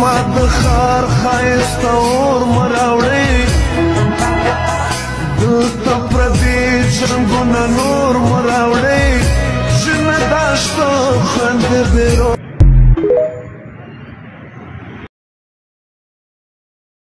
ما د خار خایست اور مراوړي دلته پردي جنگونه نور مراوړي ژوند داشته خند بیرو